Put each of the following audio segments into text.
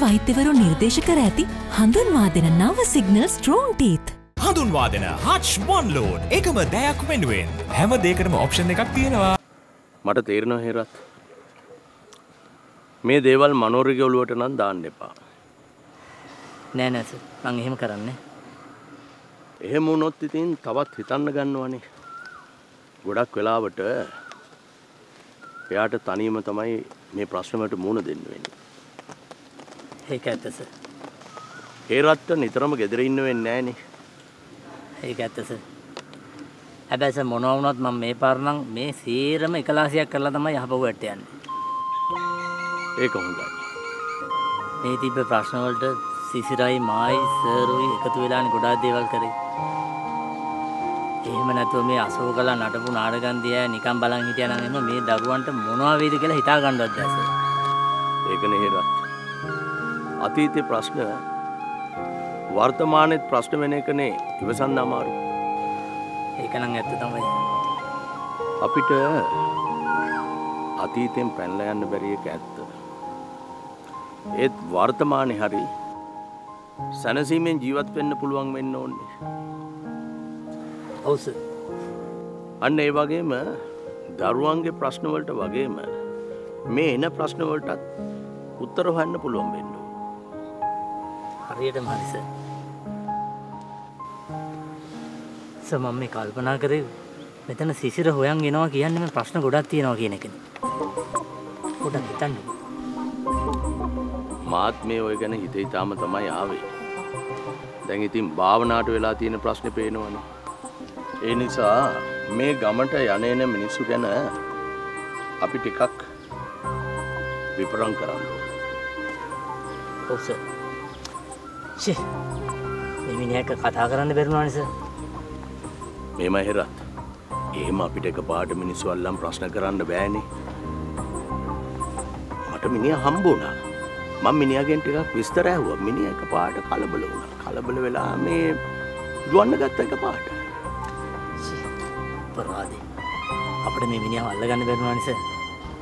දන්ත වෛද්‍යවරු නිර්දේශ කර ඇති හඳුන්වා දෙන නව සිගනල් ස්ට්‍රෝන් ටීත්. හඳුන්වා දෙන හච් වන් ලෝඩ් එකම දෙයක් වෙනුවෙන් හැම දේකටම ඔප්ෂන් එකක් තියෙනවා මට තේරෙනවා හේරත් මේ දේවල් මනෝරික ඔලුවට නම් දාන්න එපා. නෑ නෑස මං එහෙම කරන්නේ එහෙම වුණොත් ඉතින් තවත් හිතන්න ගන්නවනේ. ගොඩක් වෙලාවට එයාට තනියම තමයි මේ ප්‍රශ්නවලට මුහුණ දෙන්න වෙන්නේ. ඒක ඇත්තස හේරත්ට නිතරම ගෙදර ඉන්න වෙන්නේ නැහනේ. ඒක ඇත්තස හැබැයිස මොනවුනත් මම මේ පාරනම් මේ සේරම එකලාසියක් කරලා තමයි යහපහු ඇට යන්නේ ඒක හොඳයි. මේ තිබ්බ ප්‍රශ්නවලට සිසිරයි මායි සරුයි එකතු වෙලාන ගොඩාක් දේවල් කරේ එහෙම නැතුව මේ අසෝ කලා නටපු නාඩගන්දිය නිකම් බලන් හිටියනම් එම මේ දරුවන්ට මොනවා වේද කියලා හිතා ගන්නවත් දැස ඒකන හේරත්. අතීතය ප්‍රශ්න වර්තමානත් ප්‍රශ්න වෙන එකනේ ඉවසන්න අමාරු. ඒකනම් ඇත්ත තමයි අපිට අතීතයෙන් පැනල යන්න බැරිය එක ඇත්ත. ඒත් වර්තමානය හරි සැනසීමෙන් ජීවත් වෙන්න පුළුවන් වෙන්න ඕන්නේ. ඔවුස අන්න ඒ වගේම දරුවන්ගේ ප්‍රශ්නවලට වගේම මේ එන ප්‍රශ්නවලටත් උත්තර හන්න පුළුවන් වෙන්න. හරියට මරිස ස මම මේ කල්පනා කරේ මෙතන සිසිර හොයන් ගෙනවා කියන්නම ප්‍රශ්න ගොඩක් තියෙනවා කියන එකන ගොඩක් හිතන්න මාත් මේ ඔය ගැන හිත ඉතාම තමයි ආවේ. දැන් ඉතින් භාවනාට වෙලා තියෙන ප්‍රශ්න පේනවන. ඒ නිසා මේ ගමට යනේන මිනිස්සු ගැන අපි ටිකක් විපරං කරන්න. ඔවස ශේ එමිනික කතා කරන්න බැරුණා නිස මෙම හෙරත්. එහෙම අපිට එක පාට මිනිස්සු අල්ලම් ප්‍රශ්න කරන්න බෑනේ. මට මිනිිය හම්බුණා මං මිනිියගෙන් ටිකක් විස්තර ඇහුව. මිනි එක පාට කලබල වුණ. කලබල වෙලා මේ දුවන්න ගත්ත එක පාට පරවාදේ අපට මේ මිනිිය අල්ලගන්න බැරුණා නිස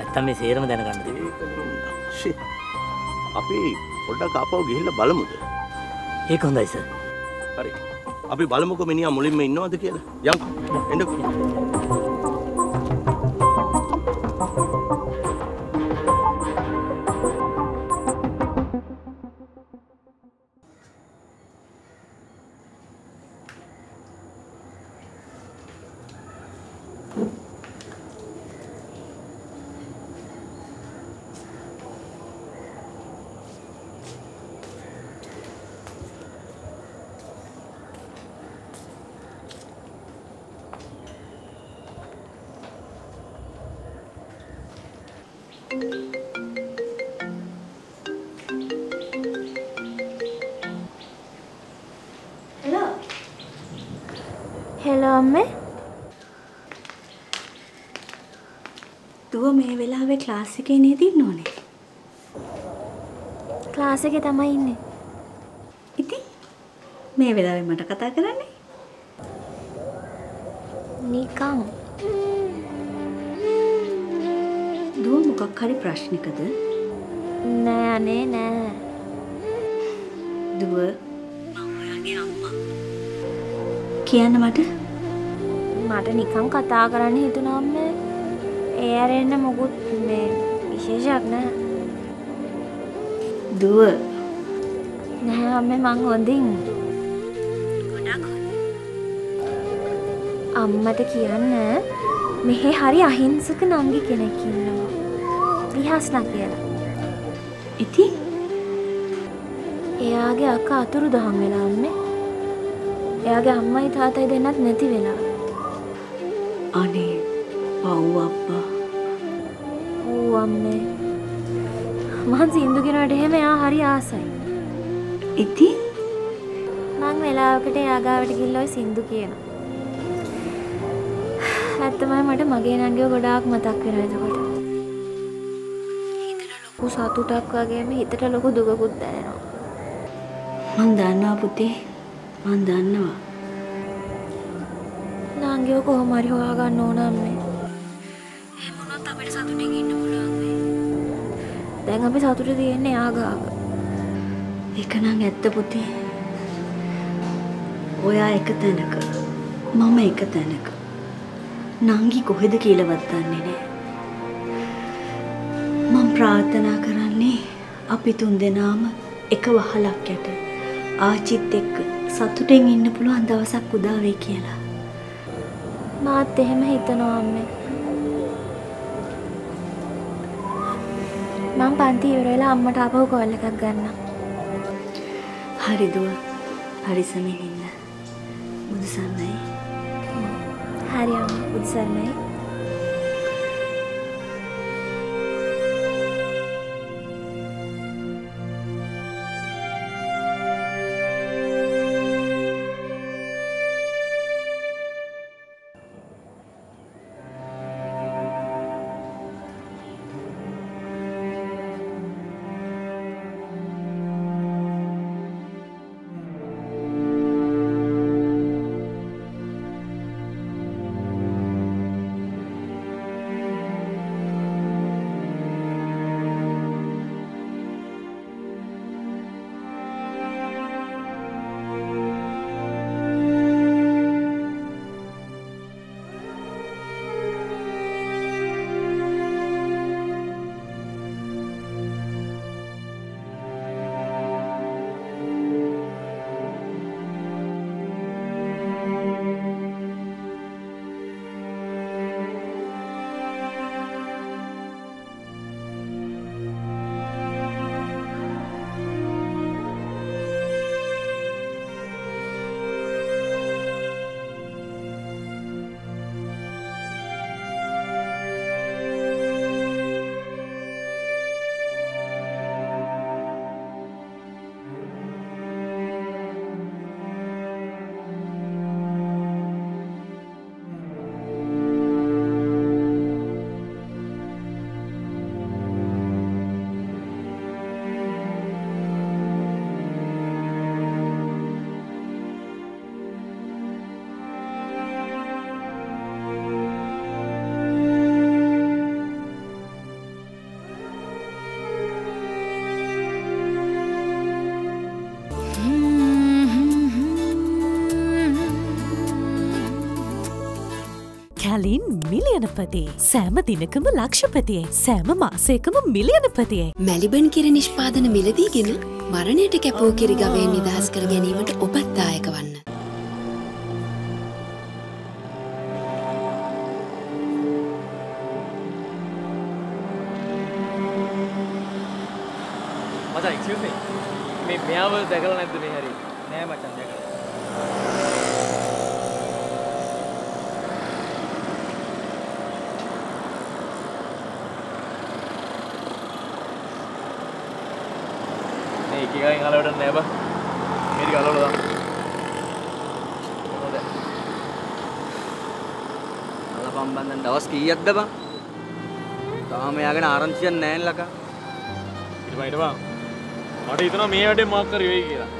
ඇත්තම් මේ සේරම දැනගන්න දේ ශි අපි පොඩ්ඩක් අපව ගිහිල්ල බලමුද ඒක හොඳයිස හරි. අපි බලමුක මිනිිය මුලින්ම ඉන්නවාද කියලා. යම්. එඩ අම්මේ දුව මේ වෙලාවේ ක්ලාස් එකේ නේද ඉන්න ඕනේ. ක්ලාස් එකේ තමයි ඉන්නේ. ඉතින් මේ වෙලාවේ මට කතා කරන්නේ? නිකන් දුව මොකක් හරි ප්‍රශ්නිකද? නෑ අනේ නෑ. දුව කියන්න මට මට නිකන් කතා කරන්න හිතුණා අම්මේ. ඒ ඇරෙන්න මොකුත් මේ විශේෂයක් නෑ. දුව. නෑ අම්මේ මං හොඳින්. අම්මට කියන්න මෙහෙ හරි අහිංසක නංගි කෙනෙක් ඉන්නවා. රිහස්නා කියලා. ඉතින් එයාගේ අක්ක අතුරු දහම් වෙලා අම්මේ. එයාගේ අම්මයි තාතයි දෙන්නත් නැති වෙලා අනේ පව් අප්පා. ඌ අම්මේ. මං සින්දු කෙනට එහෙම එයා හරි ආසයි. ඉතින්? මං වෙලාවකට යාගාවට ගිල්ලොයි සින්දු කියන ඇත්තමයි මට මගේ නංගව ගොඩාක් මතක් වෙන එතකොට. හිතට ලොකු සතුටක් වගේම හිතට ලොකු දුකකුත් දැනෙනවා. මං දන්නවා පුතේ. මං දන්නවා නංගව කොහොම හරි හොයාගන්න ඕන අම්මේ එහෙම වුණොත් අපිට සතුටින් ඉන්න පුළුවන් වෙයි දැන් අපි සතුට තියෙන්නේ යාගාව ඒක නම් ඇත්ත පුතේ. ඔයා එක තැනක මම එක තැනක. නංගි කොහෙද කියලවත් දන්නේ නෑ. මං ප්‍රාර්ථනා කරන්නේ අපි තුන් දෙනාම එක වහලක් යට ආචිත් එක්ක සතුටෙන් ඉන්න පුළුවන් දවසක් උදාවේ කියලා. මාත් එහෙම හිතනවා අම්මේ. මං පන්ති ඉවර වෙලා අම්මට ආපහු කෝල් එකක් ගන්නම්. හරි දුව. පරිසමෙන් ඉන්න. බුදු සන්නයි හරි අම්මා. බුදු කැලින් මිලියනපති සෑම දිනකම ලක්ෂපතියේ සෑම මාසයකම මිලියනපතියේ මැලිබන් කිර නිෂ්පාදන මිලදීගෙන මරණයට කැපෝ කිරි ගවයෙන් නිදහස් කර ගැනීමට ඔබත් දායක වන්න. මචං එක්ස්කියුස් මී මේ මෙයාව දැකලා නැද්ද මේ හැරි? නෑ මචං දැකලා මේ එක එකකින් අලවට නෑ බා මේ ටික අලවල දාන්න හොඳයි අලපම් බන්දන් දවස් කීයක්ද බං? තාම එයාගෙන ආරංචියක් නැහැ නේ ලකා. ඊට පස්සේ බා මට හිතෙනවා මේ වැඩේ මොකක් කර වෙයි කියලා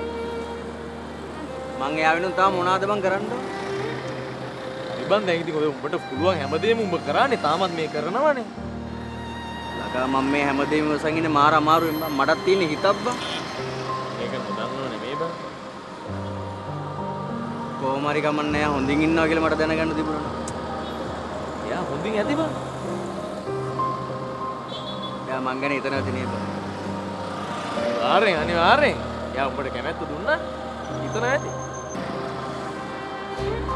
මං එයා වෙනුවෙන් තාම මොනවද බං කරන්න? ඉබන් දැන් ඉතින් ඔය උඹට පුළුවන් හැමදේම උඹ කරානේ තාමත් මේ කරනවනේ ලකා මම මේ හැමදේම වසන් ඉන්නේ මාර අමාරුවෙන්. මටත් තියෙන හිතක් කොහොම හරි කමන්නේ? එයා හොඳින් ඉන්නවා කියලා මට දැනගන්න තිබුණා. එයා හොඳින් ඇති බං එයා මං ගැන හිතනවා තිනේ බං. අනිවාර්යෙන් අනිවාර්යෙන්. යා උඹට කැමැත්ත දුන්නා? හිතන ඇති?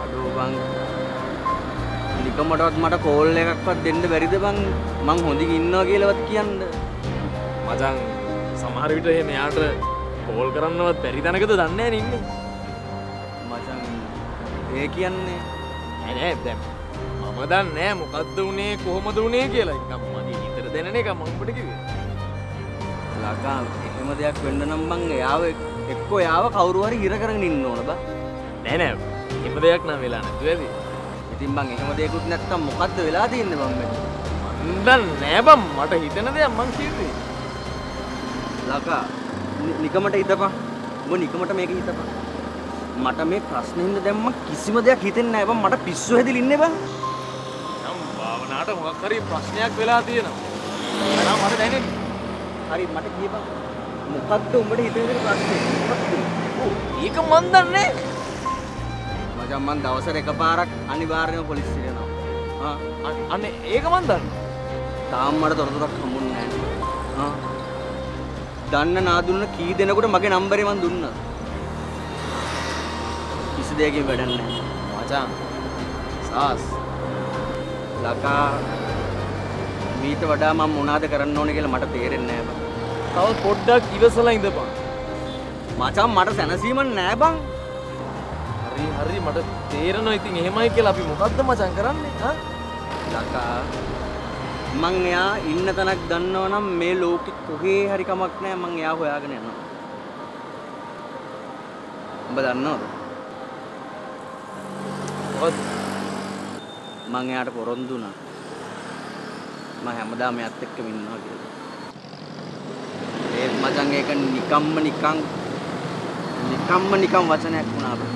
අඩෝ බං. නිකමටවත් මට කෝල් එකක්වත් දෙන්න බැරිද බං? මං හොඳින් ඉන්නවා කියලවත් කියන්න. මචං සමහර විට එහෙම එයාට කෝල් කරන්නවත් බැරි තැනකද දන්නේ නැහැ ඉන්නේ ඒ කියන්නේ? නෑ නෑ දැන් මම දන්නේ නෑ මොකද්ද උනේ කොහොමද උනේ කියලා. නිකන් මගේ හිතට දැනෙන එක මම උඹට කිව්වේ. ලකා එහෙම දෙයක් වෙන්න නම් බං එයාව එක්කෝ යාව කවුරු හරි කරගෙන ඉන්න ඕන බං. නෑ නෑ. එහෙම දෙයක් නම් වෙලා නැතුව ඇති. ඉතින් බං එහෙම දෙයක්වත් නැත්තම් මොකද්ද වෙලා තියෙන්නේ බං මෙතන මන් නෑ බම්. මට හිතෙන දෙයක් මං කිව්වේ. ලකා නිකමට හිතපන්. උඹ නිකමට මේක හිතපන් මට මේ ප්‍රශ්නේ හින්දා දැන් මං කිසිම දෙයක් හිතෙන්නේ නැහැ. බං මට පිස්සු හැදිලා ඉන්නේ බං නම් භාවනාවට මොකක් හරි ප්‍රශ්නයක් වෙලා තියෙනවා. එහෙනම් මට දැනෙන්නේ. හරි මට කියපන්. මොකද්ද උඹට හිතෙන දේ ප්‍රශ්නේ? මොකද්ද? ඒක මන් දන්නේ මචං මං දවසට එකපාරක් අනිවාර්යයෙන්ම පොලිසියට යනවා ආ අන්න ඒක මන් දන්නවා තාම මට තොරතුරක් හම්බුන්නේ නැහැ. ආ දන්න නාදුන්න කී දෙනෙකුට මගේ නම්බරේ මං දුන්නා කිසි දෙයකින් වැඩක් නැහැ. මචං. සාස්. ලකා. මීට වඩා මම මොනවද කරන්න ඕනේ කියලා මට තේරෙන්නේ නැහැ බං. තව පොඩ්ඩක් ඉවසලා ඉඳපන්. මචං මට සැනසීමක් නැහැ බං. හරි හරි මට තේරෙනවා. ඉතින් එහෙමයි කියලා අපි මොකද්ද මචං කරන්නේ? ආ ලකා. මං එයා ඉන්න තැනක් දන්නවා නම් මේ ලෝකෙ කොහේ හරි කමක් නැහැ මං එයා හොයාගෙන යනවා. උඹ දන්නවද? මොකද්ද මං එයාට පොරොන්දු වුණා. මම හැමදාම එයාත් එක්කම ඉන්නවා කියලා. ඒත් මචං ඒක නිකම්ම නිකං නිකම්ම නිකම් වචනයක් වුණා බං.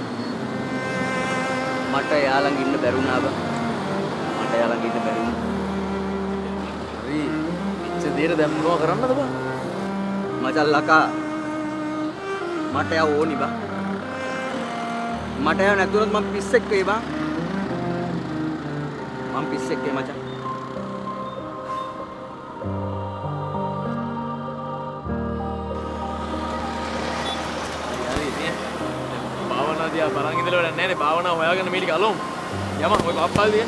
මට එයා ළඟ ඉන්න බැරි වුණා බං. මට එයා ළඟ ඉන්න බැරි වුණා. හරි ඉච්ච දේට දැන් මොනව කරන්නද බං මචං ලකා මට එයා ඕනි බං. මට එයා නැතුනොත් මං පිස්සෙක් වෙයි බං. මං පිස්සෙක් වෙයි මචං. හරි ඉතින් භාවනා දිහා බලන් ඉඳලා වැඩක් නැහැ නේ භාවනා හොයාගෙන මේක අලොම් යමන් ඔය කප්පල් දිය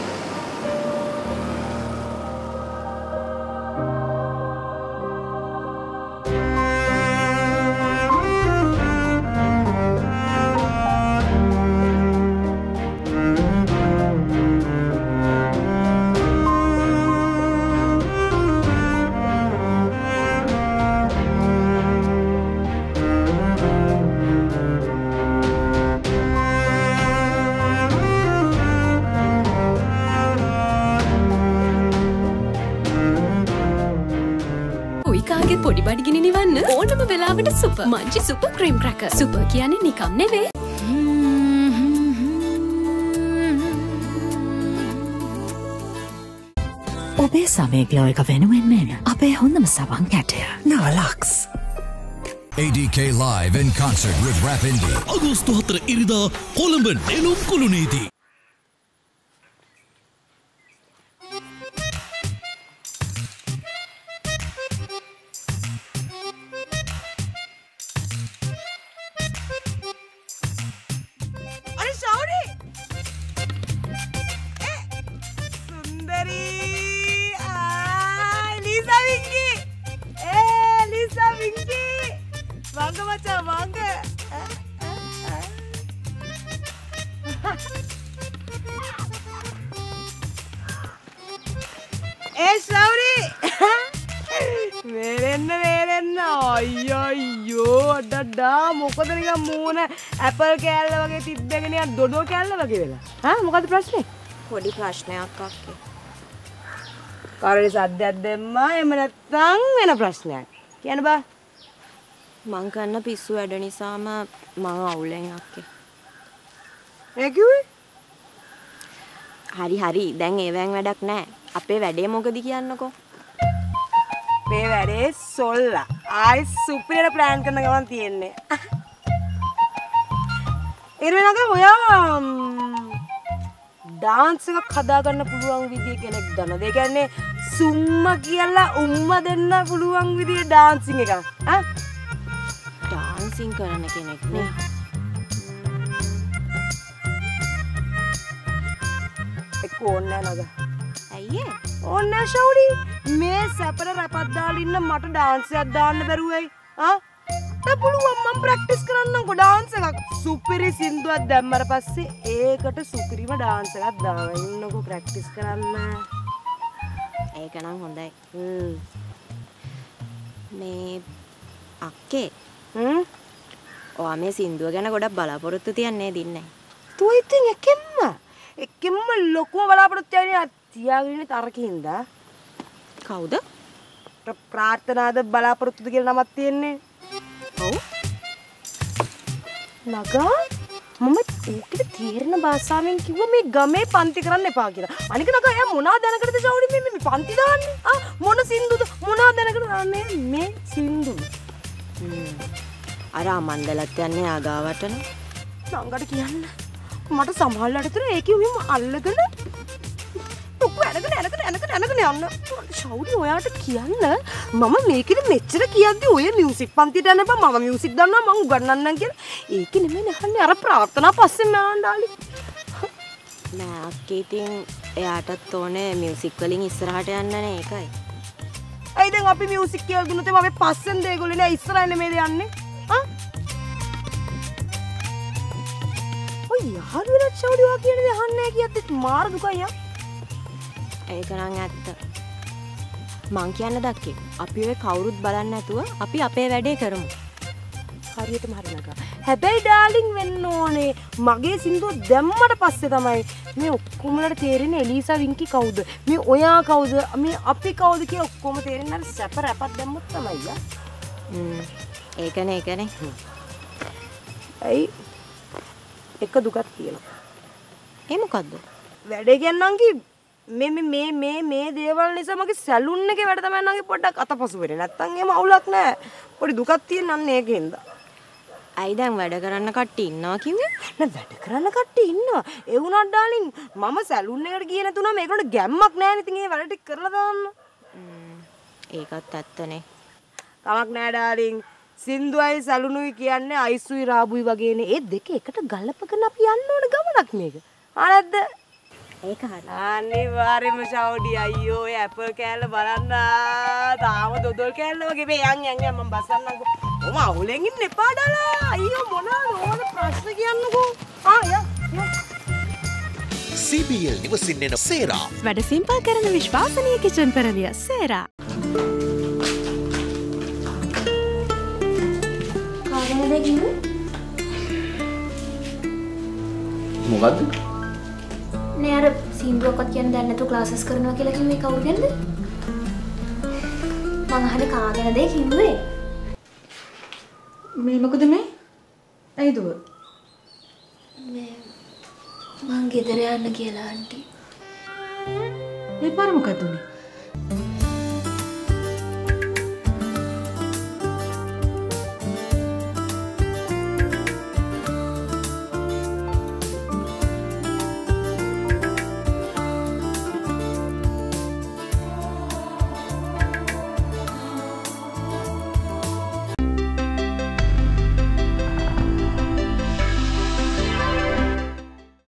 මංචි සුප ක්‍රීම් ක්‍රක සුප කියන්නේ නිකම් නෙවේ ඔබේ සමේගලෝ එක වෙනුවෙන් එන අපේ හොඳම සවන් කැටය නවලක්ස්. ADK Live in concert with Rap Indie. අගෝස්තු හතර ඉරිදා කොළඹ නෙළුම් කුළුණේදී. වේරෙන්න වේරෙන්න අයියෝ අඩඩා. මොකද නිකන් මූණ ඇපල් කෑල්ල වගේ තිබ්බගෙන නිකන් ඩොඩෝ කෑල්ල වගේ වෙලා. හා මොකද ප්‍රශ්නේ? පොඩි ප්‍රශ්නයක් අක්කේ. කාරේ සද්දයක් දෙම්මා. එහෙම නැත්නම් වෙන ප්‍රශ්නයක්. කියන්න බා. මං කරන පිස්සු වැඩ නිසාම මං අවුලෙන් අක්කේ. ඒ කිව්වේ? හරි හරි. දැන් ඒවැන් වැඩක් නෑ. අපේ වැඩේ මොකද කියන්නකෝ. මේ වැඩේ සොල්ලා ආයි සුපිරියට ප්ලෑන් කරන ගමන් තියෙන්නේ ඉරවෙනක ඔයා ඩාන්ස් එකක් හදාගන්න පුළුවන් විදිය කෙනෙක් දන්නද ඒ කියන්නේ සුම්ම කියලා උම්ම දෙන්න පුළුවන් විදිය ඩාන්සින් එකක් ඈ ඩාන්ස් කරන කෙනෙක් නේ එක්ක ඕන්නෑ නග ඇයිඒ ඕන්න ශවඩි මේ සැපට රැපත් දාලා ඉන්න මට ඩාන්සයක් දාන්න බැරුවයි. ආ? පුළුවන් මම ප්‍රැක්ටිස් කරන්නම්කො ඩාන්ස එකක්. සුපිරි සින්දුවක් දැම්මට පස්සේ ඒකට සුපිරිම ඩාන්ස එකක් දාලා ඉන්නකො ප්‍රැක්ටිස් කරන්න. ඒක නම් හොඳයි. මේ අක්කේ. ඔයා මේ සින්දුව ගැන ගොඩක් බලාපොරොත්තු තියන්නේ දින්නේ. තුව ඉතින් එකෙන්ම? එකෙන්ම ලොකුම බලාපොරොත්තු යන්නේ තියාගෙන ඉන්නේ තරකින්ද කවුද ප්‍රාර්ථනාද බලාපොරොත්තුද කියලා නමක් තියෙන්නේ ඔව් නගා මම ඒකට තේරෙන භාෂාවෙන් කිව්ව මේ ගමේ පන්ති කරන්න එපා කියලා. අනික නගා එයා මොනවා දැනකටද ජවුඩි මේ මේ පන්ති දාන්නේ? ආ මොන සින්දුද? මොනවා දැනකටද අනේ මේ සින්දු. අර අමන්දලත් යන්නේ ආගාවටන. නංගට කියන්න. මට සමහරවිට තුන ඒක උඹ අල්ලගෙන ඇනගෙන ඇනගෙන ඇනගෙන යන්න. ෂවුඩි ඔයාට කියන්න මම මේකෙදි මෙච්චර කියද්දි ඔය මියුසික් යන්න එපා මම මියුසික් දන්නවා මම උගන්වන්නම් කියලා. ඒක නෙමෙයි නහන්නේ අර ප්‍රාර්ථනා පස්සෙන් මෑන් ඩාලි. නෑ අක්කේ ඉතින් එයාටත් ඕනේ මියුසික් වලින් ඉස්සරහට යන්නනේ ඒකයි. ඇයි දැන් අපි මියුසික් කියලා එම අපි පස්සෙන් දේගොල්ලෝ නේ ඉස්සරහින් නෙමෙයිද යන්නේ? ඔය යහළුවලා චවුඩිවා කියන දේ අහන්නේ නැහැ කියද්දිත් මාර දුකයි යා. ඒක නම් ඇත්ත. මං කියන්න දක්කේ අපි ඔය කවුරුත් බලන්න නැතුව අපි අපේ වැඩේ කරමු. හරියටම හරි නගා. හැබැයි ඩාලින් වෙන්න ඕනේ මගේ සින්දුව දැම්මට පස්සේ තමයි මේ ඔක්කොමලට තේරෙන්නේ එලීසා වින්කි කවුද මේ ඔයා කවුද මේ අපි කවුද කියලා ඔක්කොම තේරෙන්නේ අර සැප රැපත් දැම්මොත් තමයි යා. ඒකනේ ඒකනේ. ඇයි එක දුකක් තියෙනවා. ඒ මොකද්ද? වැඩේ කියන්නම්කි මේ මේ මේ මේ දේවල් නිසා මගේ සැලුන් එකේ වැඩ තමයි නංගි පොඩ්ඩක් අතපසු වෙන්නේ. නැත්තම් එහෙම අවුලක් නැහැ. පොඩි දුකක් තියෙන අන්න ඒකෙන්ද. ඇයි දැන් වැඩ කරන්න කට්ටිය ඉන්නවා කිව්වේ? නෑ වැඩ කරන්න කට්ටිය ඉන්නවා. ඒ වුණාට ඩාලින් මම සැලුන් එකට ගියේ නැතුණා මේකට ගැම්මක් නැහැ නේ. ඉතින් ඒ වැඩ ටික කරලා දාන්න. ඒකත් ඇත්තනේ. කමක් නෑ ඩාලින්. සින්දුවයි සැලුනුයි කියන්නේ අයිසුයි රාබුයි වගේනේ. ඒ දෙක එකට ගලපගෙන අපි යන්න ඕන ගමනක් මේක. ආ නැද්ද? ඒක හරි. අනිවාර්යෙන්ම ෂවුඩි අයියෝ ඔය ඇපල් කෑල්ල බලන්න තාම දොදොල් කෑල්ල වගේ මේ යන් යන් යන් මම බස්සන්නම්කෝ. ඔම අවුලෙන් ඉන්න එපා ඩලා. අයියෝ මොනවාද ඕන ප්‍රශ්න කියන්නකෝ. ආ යා යා. CBL නිවසින් එන සේරා වැඩ සිම්පල් කරන විශ්වාසනය කිචන් පෙරලිය සේරා. මොකද්ද? නෑ අර සින්දුවක්වත් කියන්න දන්නේ නැතුව ක්ලාසස් කරනවා කියලා කිව්වේ කවුරුගෙන්ද? මං අහන්නේ කාගෙනද කිව්වේ? මේ මොකද මේ? ඇයි දුව? මේ මං ගෙදර යන්න කියලා ආන්ටි. මේ පාර මොකක්ද උනේ?